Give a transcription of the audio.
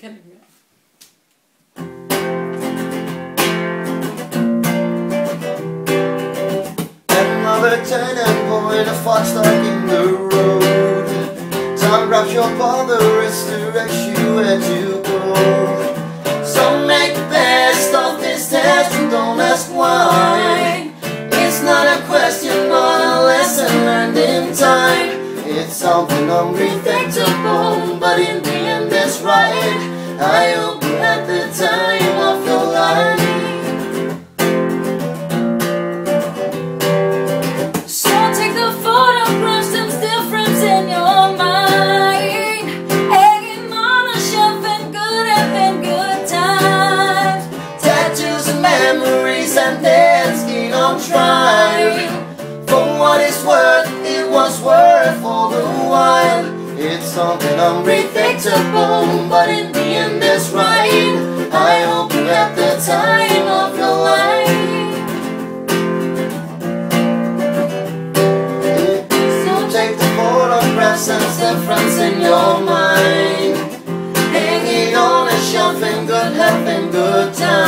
kenne ich. Another turning point, a fast start in the road. Time grabs your by the wrist, directs you where to go. So make the best of this test, and don't ask why. It's not a question, but a lesson learned in time. It's something unpredictable, memories and dance skin on trial. For what it's worth, it was worth all the while. It's something unpredictable, but in the end it's right. I hope you had the time of your life. So take the photographs and difference in your mind. Hanging on a shelf in good health and good time.